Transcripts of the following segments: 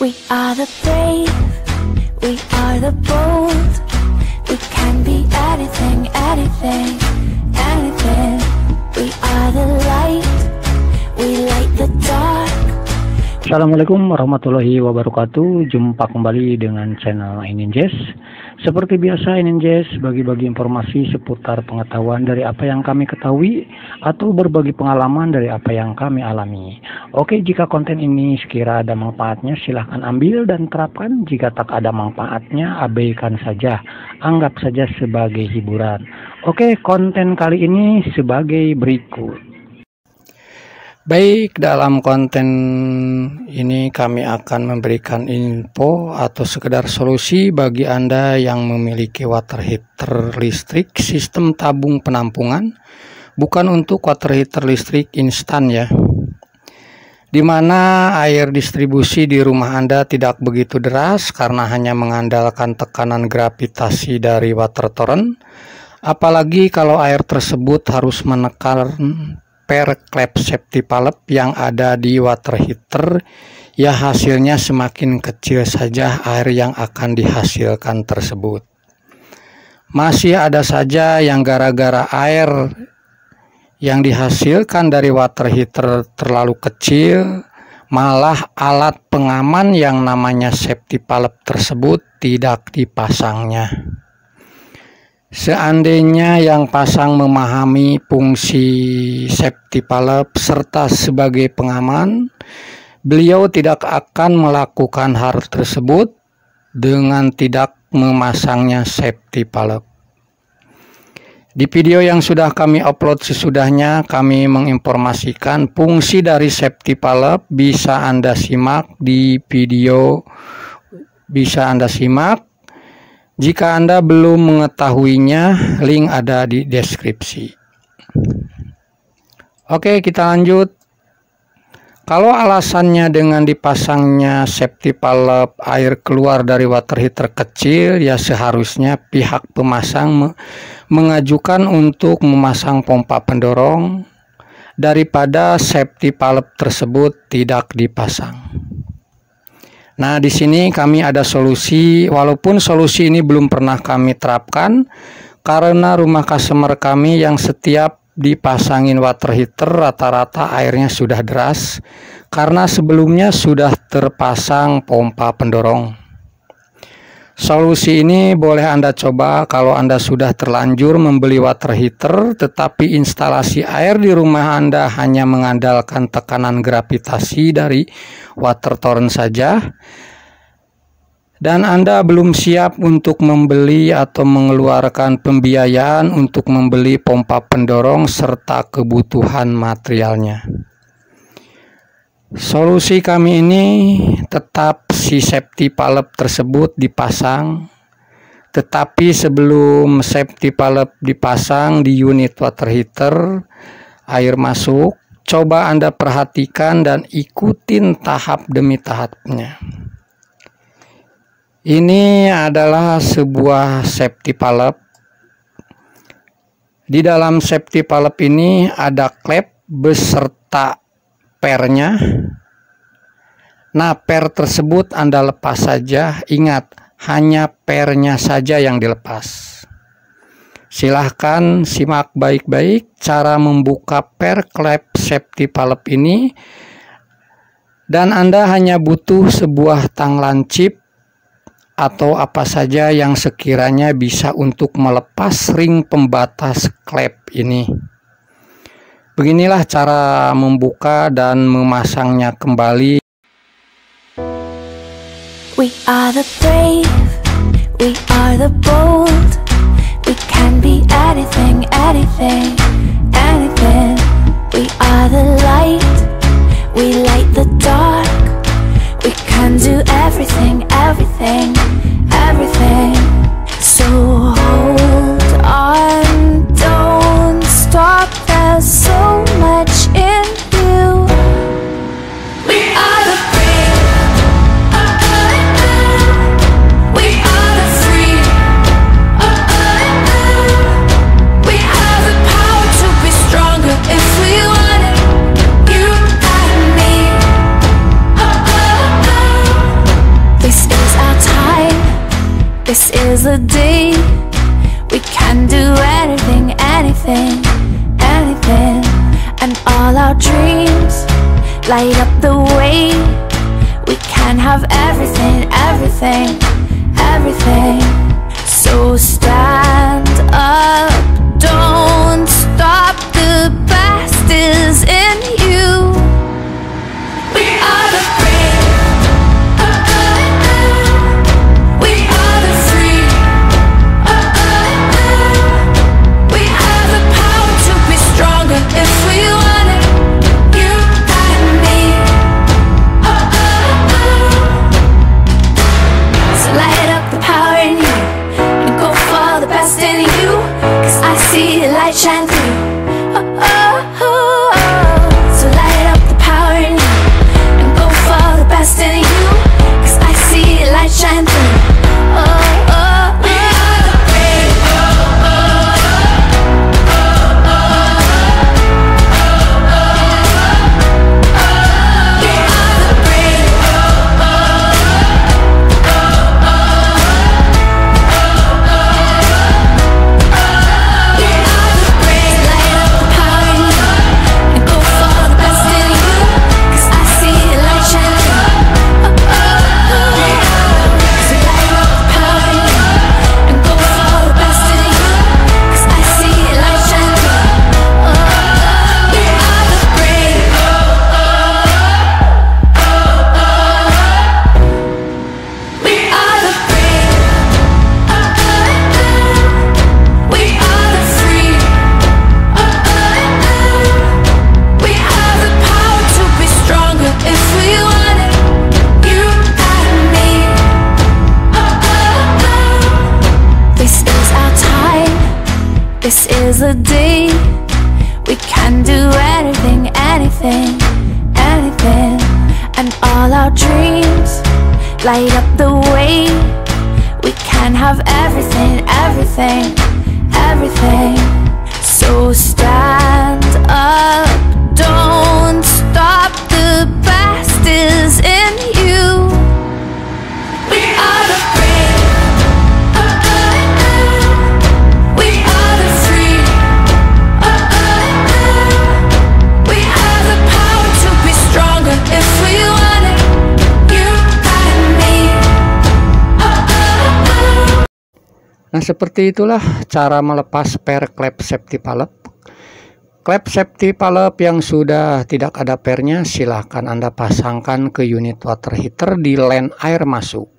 We are the brave, we are the bold. We can be anything, anything, anything. We are the light, we light the dark. Assalamualaikum warahmatullahi wabarakatuh. Jumpa kembali dengan channel Ininjes Seperti biasa Ininjes bagi-bagi informasi seputar pengetahuan dari apa yang kami ketahui Atau berbagi pengalaman dari apa yang kami alami. Oke jika konten ini sekira ada manfaatnya silahkan ambil dan terapkan. Jika tak ada manfaatnya abaikan saja. Anggap saja sebagai hiburan. Oke konten kali ini sebagai berikut Baik, dalam konten ini kami akan memberikan info atau sekedar solusi bagi Anda yang memiliki water heater listrik sistem tabung penampungan, bukan untuk water heater listrik instan ya. Di mana air distribusi di rumah Anda tidak begitu deras karena hanya mengandalkan tekanan gravitasi dari water torrent, apalagi kalau air tersebut harus menekan per klep safety valve yang ada di water heater ya hasilnya semakin kecil saja air yang akan dihasilkan tersebut. Masih ada saja yang gara-gara air yang dihasilkan dari water heater terlalu kecil malah alat pengaman yang namanya safety valve tersebut tidak dipasangnya Seandainya yang pasang memahami fungsi safety valve serta sebagai pengaman, beliau tidak akan melakukan hal tersebut dengan tidak memasangnya safety valve. Di video yang sudah kami upload sesudahnya, kami menginformasikan fungsi dari safety valve bisa Anda simak di video bisa Anda simak jika Anda belum mengetahuinya, link ada di deskripsi. Oke, kita lanjut. Kalau alasannya dengan dipasangnya safety valve air keluar dari water heater kecil, ya seharusnya pihak pemasang mengajukan untuk memasang pompa pendorong daripada safety valve tersebut tidak dipasang. Nah, di sini kami ada solusi, walaupun solusi ini belum pernah kami terapkan, karena rumah customer kami yang setiap dipasangin water heater rata-rata airnya sudah deras, karena sebelumnya sudah terpasang pompa pendorong. Solusi ini boleh Anda coba kalau Anda sudah terlanjur membeli water heater tetapi instalasi air di rumah Anda hanya mengandalkan tekanan gravitasi dari water torrent saja dan Anda belum siap untuk membeli atau mengeluarkan pembiayaan untuk membeli pompa pendorong serta kebutuhan materialnya. Solusi kami ini tetap si safety valve tersebut dipasang. Tetapi sebelum safety valve dipasang di unit water heater air masuk coba Anda perhatikan dan ikutin tahap demi tahapnya. Ini adalah sebuah safety valve di dalam safety valve ini ada klep beserta pernya. Nah, per tersebut Anda lepas saja. Ingat, hanya pernya saja yang dilepas. Silahkan simak baik-baik cara membuka per klep safety valve ini. Dan Anda hanya butuh sebuah tang lancip atau apa saja yang sekiranya bisa untuk melepas ring pembatas klep ini. Beginilah cara membuka dan memasangnya kembali. We are the brave, we are the bold. We can be anything, anything, anything. We are the light, we light the dark. We can do anything, anything, anything, and all our dreams light up the way. We can have everything, everything, everything. So stand up, anything, anything, and all our dreams light up the way. We can have everything, everything, everything. So stand up, Nah, seperti itulah cara melepas per klep safety valve. Klep safety valve yang sudah tidak ada pernya silahkan Anda pasangkan ke unit water heater di line air masuk.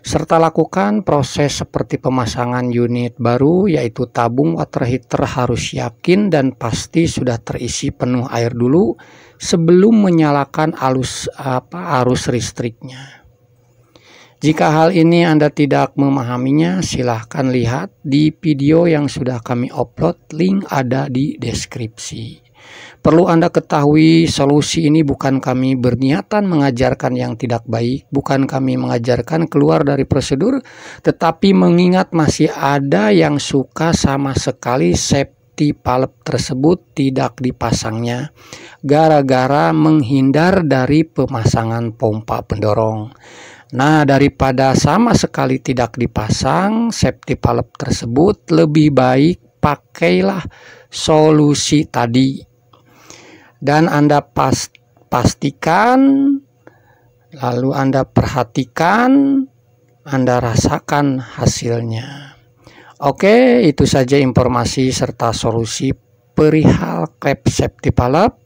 Serta lakukan proses seperti pemasangan unit baru yaitu tabung water heater harus yakin dan pasti sudah terisi penuh air dulu sebelum menyalakan arus apa arus listriknya. Jika hal ini Anda tidak memahaminya, silahkan lihat di video yang sudah kami upload, link ada di deskripsi. Perlu Anda ketahui, solusi ini bukan kami berniatan mengajarkan yang tidak baik, bukan kami mengajarkan keluar dari prosedur, tetapi mengingat masih ada yang suka sama sekali safety valve tersebut tidak dipasangnya, gara-gara menghindar dari pemasangan pompa pendorong. Nah, daripada sama sekali tidak dipasang safety valve tersebut, lebih baik pakailah solusi tadi. Dan Anda pas, pastikan, lalu Anda perhatikan, Anda rasakan hasilnya. Oke, itu saja informasi serta solusi perihal klep safety valve.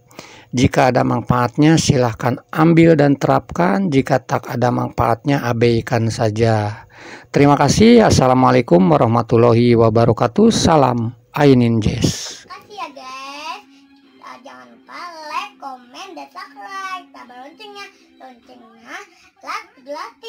Jika ada manfaatnya silahkan ambil dan terapkan. Jika tak ada manfaatnya abaikan saja. Terima kasih. Assalamualaikum warahmatullahi wabarakatuh. Salam Ainin Jazz kasih ya guys Nah, jangan lupa like, komen, dan subscribe. Tambah loncengnya. Loncengnya. Like